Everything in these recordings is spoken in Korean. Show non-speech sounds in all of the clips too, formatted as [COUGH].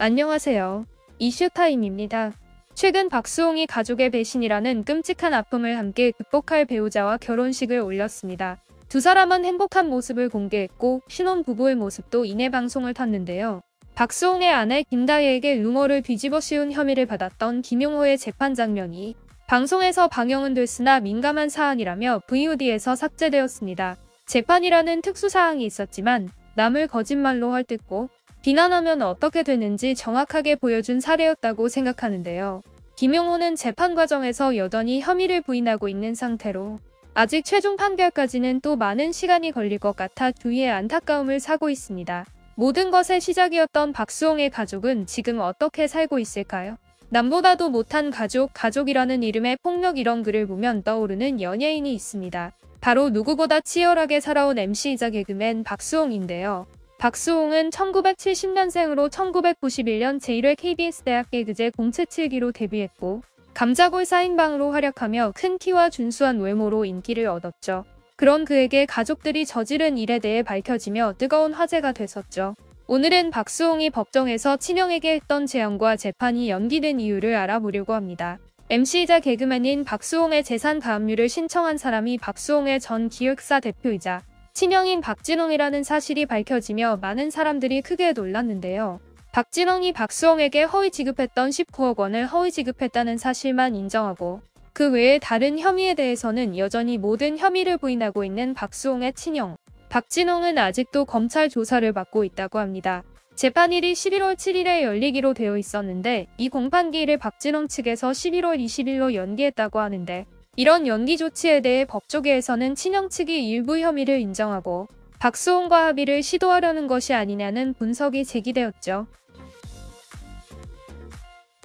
안녕하세요. 이슈타임입니다. 최근 박수홍이 가족의 배신이라는 끔찍한 아픔을 함께 극복할 배우자와 결혼식을 올렸습니다. 두 사람은 행복한 모습을 공개했고 신혼 부부의 모습도 이내 방송을 탔는데요. 박수홍의 아내 김다혜에게 루머를 뒤집어 씌운 혐의를 받았던 김용호의 재판 장면이 방송에서 방영은 됐으나 민감한 사안이라며 VOD에서 삭제되었습니다. 재판이라는 특수사항이 있었지만 남을 거짓말로 헐뜯고 비난하면 어떻게 되는지 정확하게 보여준 사례였다고 생각하는데요. 김용호는 재판 과정에서 여전히 혐의를 부인하고 있는 상태로 아직 최종 판결까지는 또 많은 시간이 걸릴 것 같아 주위에 안타까움을 사고 있습니다. 모든 것의 시작이었던 박수홍의 가족은 지금 어떻게 살고 있을까요? 남보다도 못한 가족, 가족이라는 이름의 폭력 이런 글을 보면 떠오르는 연예인이 있습니다. 바로 누구보다 치열하게 살아온 MC이자 개그맨 박수홍인데요. 박수홍은 1970년생으로 1991년 제1회 KBS 대학 개그제 077기로 데뷔했고 감자골 사인방으로 활약하며 큰 키와 준수한 외모로 인기를 얻었죠. 그런 그에게 가족들이 저지른 일에 대해 밝혀지며 뜨거운 화제가 됐었죠. 오늘은 박수홍이 법정에서 친형에게 했던 재연과 재판이 연기된 이유를 알아보려고 합니다. MC이자 개그맨인 박수홍의 재산 가압류를 신청한 사람이 박수홍의 전 기획사 대표이자 친형인 박진홍이라는 사실이 밝혀지며 많은 사람들이 크게 놀랐는데요. 박진홍이 박수홍에게 허위 지급했던 19억 원을 허위 지급했다는 사실만 인정하고 그 외에 다른 혐의에 대해서는 여전히 모든 혐의를 부인하고 있는 박수홍의 친형. 박진홍은 아직도 검찰 조사를 받고 있다고 합니다. 재판일이 11월 7일에 열리기로 되어 있었는데 이 공판기일을 박진홍 측에서 11월 20일로 연기했다고 하는데 이런 연기 조치에 대해 법조계에서는 친형 측이 일부 혐의를 인정하고 박수홍과 합의를 시도하려는 것이 아니냐는 분석이 제기되었죠.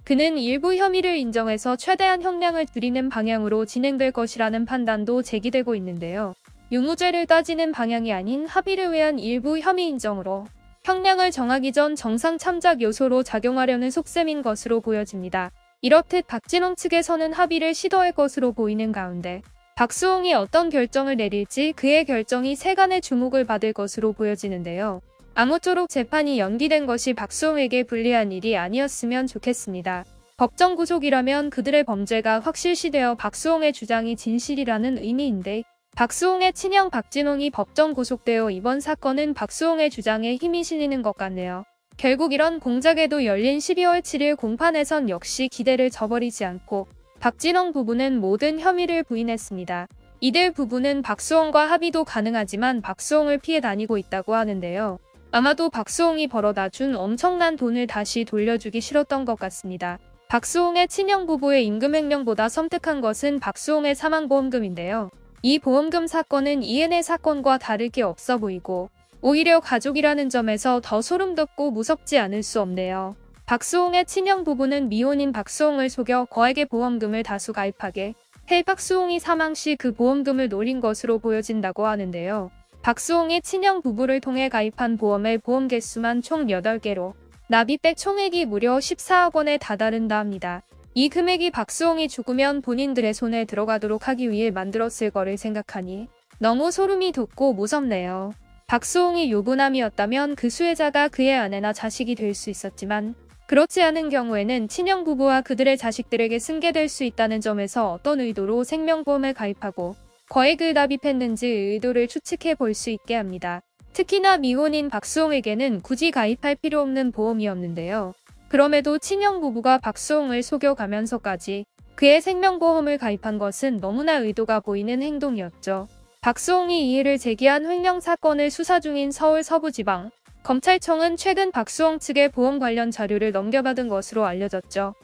그는 일부 혐의를 인정해서 최대한 형량을 줄이는 방향으로 진행될 것이라는 판단도 제기되고 있는데요. 유무죄를 따지는 방향이 아닌 합의를 위한 일부 혐의 인정으로 형량을 정하기 전 정상 참작 요소로 작용하려는 속셈인 것으로 보여집니다. 이렇듯 박진홍 측에서는 합의를 시도할 것으로 보이는 가운데 박수홍이 어떤 결정을 내릴지 그의 결정이 세간의 주목을 받을 것으로 보여지는데요. 아무쪼록 재판이 연기된 것이 박수홍에게 불리한 일이 아니었으면 좋겠습니다. 법정 구속이라면 그들의 범죄가 확실시되어 박수홍의 주장이 진실이라는 의미인데 박수홍의 친형 박진홍이 법정 구속되어 이번 사건은 박수홍의 주장에 힘이 실리는 것 같네요. 결국 이런 공작에도 열린 12월 7일 공판에선 역시 기대를 저버리지 않고 박진영 부부는 모든 혐의를 부인했습니다. 이들 부부는 박수홍과 합의도 가능하지만 박수홍을 피해 다니고 있다고 하는데요. 아마도 박수홍이 벌어다 준 엄청난 돈을 다시 돌려주기 싫었던 것 같습니다. 박수홍의 친형 부부의 임금 횡령보다 섬뜩한 것은 박수홍의 사망보험금인데요. 이 보험금 사건은 이엔의 사건과 다를 게 없어 보이고 오히려 가족이라는 점에서 더 소름돋고 무섭지 않을 수 없네요. 박수홍의 친형 부부는 미혼인 박수홍을 속여 거액의 보험금을 다수 가입하게 해 박수홍이 사망 시 그 보험금을 노린 것으로 보여진다고 하는데요. 박수홍의 친형 부부를 통해 가입한 보험의 보험 개수만 총 8개로 납입액 총액이 무려 14억 원에 다다른다 합니다. 이 금액이 박수홍이 죽으면 본인들의 손에 들어가도록 하기 위해 만들었을 거를 생각하니 너무 소름이 돋고 무섭네요. 박수홍이 유부남이었다면 그 수혜자가 그의 아내나 자식이 될 수 있었지만 그렇지 않은 경우에는 친형 부부와 그들의 자식들에게 승계될 수 있다는 점에서 어떤 의도로 생명보험에 가입하고 거액을 납입했는지 의도를 추측해 볼 수 있게 합니다. 특히나 미혼인 박수홍에게는 굳이 가입할 필요 없는 보험이었는데요. 그럼에도 친형 부부가 박수홍을 속여가면서까지 그의 생명보험을 가입한 것은 너무나 의도가 보이는 행동이었죠. 박수홍이 이의를 제기한 횡령 사건을 수사 중인 서울 서부지방 검찰청은 최근 박수홍 측의 보험 관련 자료를 넘겨받은 것으로 알려졌죠.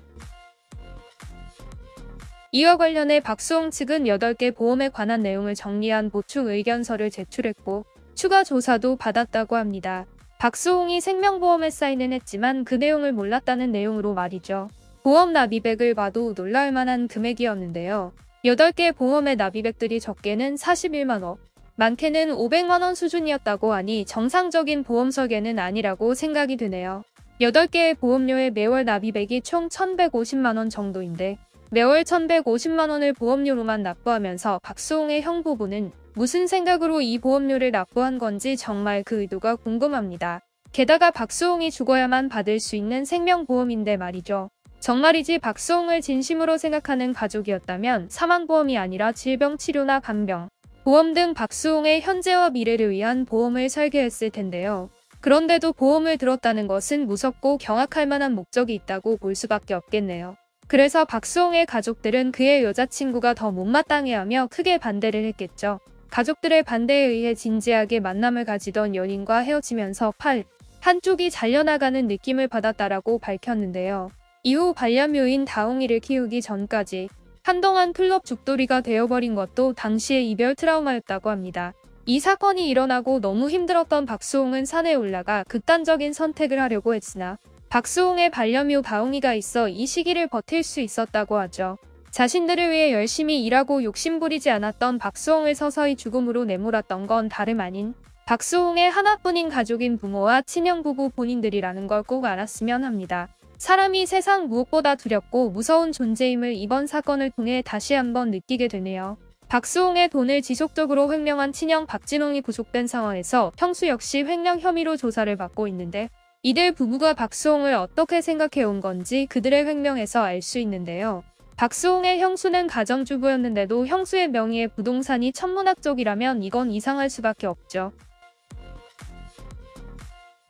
이와 관련해 박수홍 측은 8개 보험에 관한 내용을 정리한 보충 의견서를 제출했고 추가 조사도 받았다고 합니다. 박수홍이 생명보험에 사인은 했지만 그 내용을 몰랐다는 내용으로 말이죠. 보험 납입액을 봐도 놀랄 만한 금액이었는데요. 8개 보험의 납입액들이 적게는 41만원, 많게는 500만원 수준이었다고 하니 정상적인 보험 설계는 아니라고 생각이 드네요. 8개의 보험료의 매월 납입액이 총 1150만원 정도인데 매월 1150만원을 보험료로만 납부하면서 박수홍의 형 부부는 무슨 생각으로 이 보험료를 납부한 건지 정말 그 의도가 궁금합니다. 게다가 박수홍이 죽어야만 받을 수 있는 생명보험인데 말이죠. 정말이지 박수홍을 진심으로 생각하는 가족이었다면 사망보험이 아니라 질병치료나 간병, 보험 등 박수홍의 현재와 미래를 위한 보험을 설계했을 텐데요. 그런데도 보험을 들었다는 것은 무섭고 경악할 만한 목적이 있다고 볼 수밖에 없겠네요. 그래서 박수홍의 가족들은 그의 여자친구가 더 못마땅해하며 크게 반대를 했겠죠. 가족들의 반대에 의해 진지하게 만남을 가지던 연인과 헤어지면서 팔, 한쪽이 잘려나가는 느낌을 받았다라고 밝혔는데요. 이후 반려묘인 다홍이를 키우기 전까지 한동안 클럽 죽돌이가 되어버린 것도 당시의 이별 트라우마였다고 합니다. 이 사건이 일어나고 너무 힘들었던 박수홍은 산에 올라가 극단적인 선택을 하려고 했으나 박수홍의 반려묘 다홍이가 있어 이 시기를 버틸 수 있었다고 하죠. 자신들을 위해 열심히 일하고 욕심부리지 않았던 박수홍을 서서히 죽음으로 내몰았던 건 다름 아닌 박수홍의 하나뿐인 가족인 부모와 친형 부부 본인들이라는 걸 꼭 알았으면 합니다. 사람이 세상 무엇보다 두렵고 무서운 존재임을 이번 사건을 통해 다시 한번 느끼게 되네요. 박수홍의 돈을 지속적으로 횡령한 친형 박진홍이 구속된 상황에서 형수 역시 횡령 혐의로 조사를 받고 있는데 이들 부부가 박수홍을 어떻게 생각해 온 건지 그들의 횡령에서 알 수 있는데요. 박수홍의 형수는 가정주부였는데도 형수의 명의의 부동산이 천문학적이라면 이건 이상할 수밖에 없죠.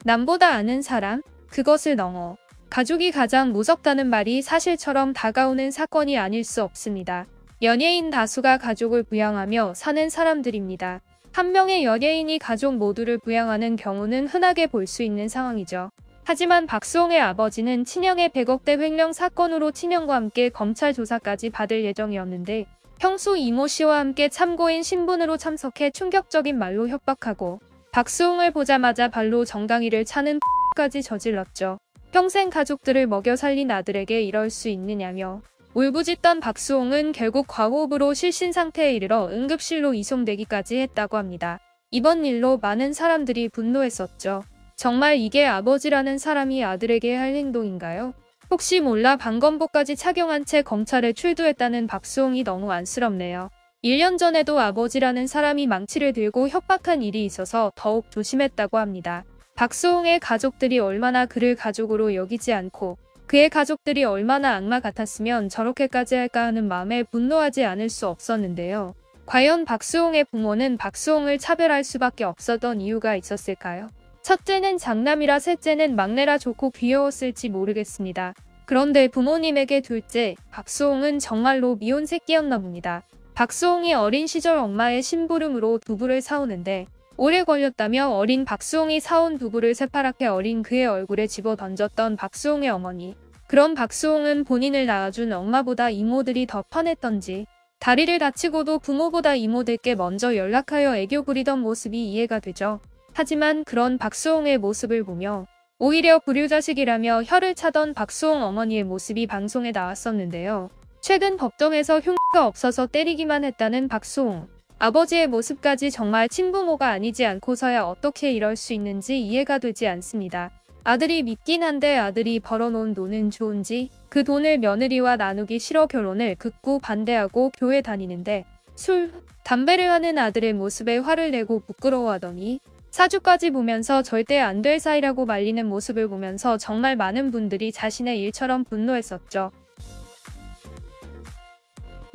남보다 아는 사람, 그것을 넘어. 가족이 가장 무섭다는 말이 사실처럼 다가오는 사건이 아닐 수 없습니다. 연예인 다수가 가족을 부양하며 사는 사람들입니다. 한 명의 연예인이 가족 모두를 부양하는 경우는 흔하게 볼 수 있는 상황이죠. 하지만 박수홍의 아버지는 친형의 100억대 횡령 사건으로 친형과 함께 검찰 조사까지 받을 예정이었는데 형수 이모 씨와 함께 참고인 신분으로 참석해 충격적인 말로 협박하고 박수홍을 보자마자 발로 정강이를 차는 [LAUGHS] 까지 저질렀죠. 평생 가족들을 먹여 살린 아들에게 이럴 수 있느냐며 울부짖던 박수홍은 결국 과호흡으로 실신 상태에 이르러 응급실로 이송되기까지 했다고 합니다. 이번 일로 많은 사람들이 분노했었죠. 정말 이게 아버지라는 사람이 아들에게 할 행동인가요? 혹시 몰라 방검복까지 착용한 채 검찰에 출두했다는 박수홍이 너무 안쓰럽네요. 1년 전에도 아버지라는 사람이 망치를 들고 협박한 일이 있어서 더욱 조심했다고 합니다. 박수홍의 가족들이 얼마나 그를 가족으로 여기지 않고 그의 가족들이 얼마나 악마 같았으면 저렇게까지 할까 하는 마음에 분노하지 않을 수 없었는데요. 과연 박수홍의 부모는 박수홍을 차별할 수밖에 없었던 이유가 있었을까요? 첫째는 장남이라 셋째는 막내라 좋고 귀여웠을지 모르겠습니다. 그런데 부모님에게 둘째, 박수홍은 정말로 미혼 새끼였나 봅니다. 박수홍이 어린 시절 엄마의 심부름으로 두부를 사오는데 오래 걸렸다며 어린 박수홍이 사온 두부를 새파랗게 어린 그의 얼굴에 집어 던졌던 박수홍의 어머니. 그럼 박수홍은 본인을 낳아준 엄마보다 이모들이 더 편했던지 다리를 다치고도 부모보다 이모들께 먼저 연락하여 애교 부리던 모습이 이해가 되죠. 하지만 그런 박수홍의 모습을 보며 오히려 불효자식이라며 혀를 차던 박수홍 어머니의 모습이 방송에 나왔었는데요. 최근 법정에서 흉가 없어서 때리기만 했다는 박수홍. 아버지의 모습까지 정말 친부모가 아니지 않고서야 어떻게 이럴 수 있는지 이해가 되지 않습니다. 아들이 믿긴 한데 아들이 벌어놓은 돈은 좋은지 그 돈을 며느리와 나누기 싫어 결혼을 극구 반대하고 교회 다니는데 술, 담배를 하는 아들의 모습에 화를 내고 부끄러워하더니 사주까지 보면서 절대 안 될 사이라고 말리는 모습을 보면서 정말 많은 분들이 자신의 일처럼 분노했었죠.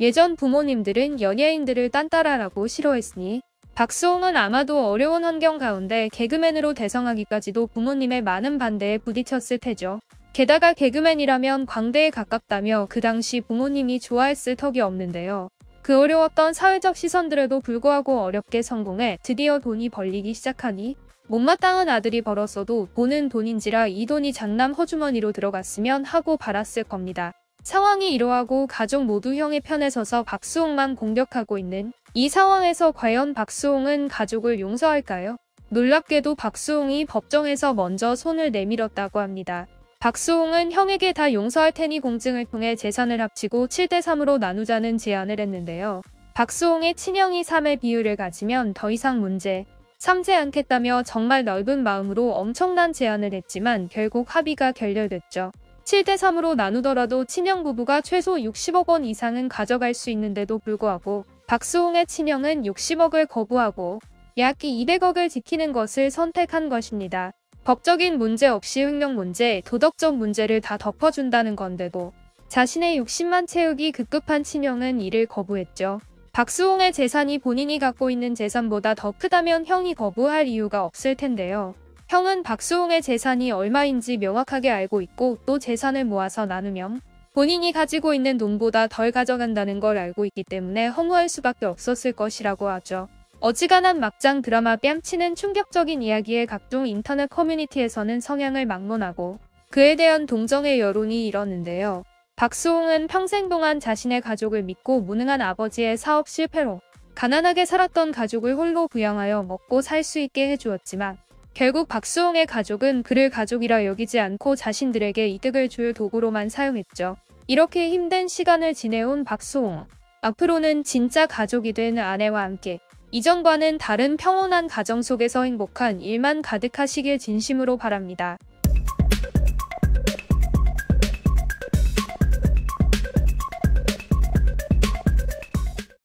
예전 부모님들은 연예인들을 딴따라라고 싫어했으니 박수홍은 아마도 어려운 환경 가운데 개그맨으로 대성하기까지도 부모님의 많은 반대에 부딪혔을 테죠. 게다가 개그맨이라면 광대에 가깝다며 그 당시 부모님이 좋아했을 턱이 없는데요. 그 어려웠던 사회적 시선들에도 불구하고 어렵게 성공해 드디어 돈이 벌리기 시작하니 못마땅한 아들이 벌었어도 보는 돈인지라 이 돈이 장남 허주머니로 들어갔으면 하고 바랐을 겁니다. 상황이 이러하고 가족 모두 형의 편에 서서 박수홍만 공격하고 있는 이 상황에서 과연 박수홍은 가족을 용서할까요? 놀랍게도 박수홍이 법정에서 먼저 손을 내밀었다고 합니다. 박수홍은 형에게 다 용서할 테니 공증을 통해 재산을 합치고 7대3으로 나누자는 제안을 했는데요. 박수홍의 친형이 3의 비율을 가지면 더 이상 문제 삼지 않겠다며 정말 넓은 마음으로 엄청난 제안을 했지만 결국 합의가 결렬됐죠. 7대3으로 나누더라도 친형 부부가 최소 60억 원 이상은 가져갈 수 있는데도 불구하고 박수홍의 친형은 60억을 거부하고 약 200억을 지키는 것을 선택한 것입니다. 법적인 문제 없이 횡령 문제, 도덕적 문제를 다 덮어준다는 건데도 자신의 욕심만 채우기 급급한 친형은 이를 거부했죠. 박수홍의 재산이 본인이 갖고 있는 재산보다 더 크다면 형이 거부할 이유가 없을 텐데요. 형은 박수홍의 재산이 얼마인지 명확하게 알고 있고 또 재산을 모아서 나누면 본인이 가지고 있는 돈보다 덜 가져간다는 걸 알고 있기 때문에 허무할 수밖에 없었을 것이라고 하죠. 어지간한 막장 드라마 뺨치는 충격적인 이야기에 각종 인터넷 커뮤니티에서는 성향을 막론하고 그에 대한 동정의 여론이 일었는데요. 박수홍은 평생 동안 자신의 가족을 믿고 무능한 아버지의 사업 실패로 가난하게 살았던 가족을 홀로 부양하여 먹고 살 수 있게 해주었지만 결국 박수홍의 가족은 그를 가족이라 여기지 않고 자신들에게 이득을 줄 도구로만 사용했죠. 이렇게 힘든 시간을 지내온 박수홍. 앞으로는 진짜 가족이 된 아내와 함께 이전과는 다른 평온한 가정 속에서 행복한 일만 가득하시길 진심으로 바랍니다.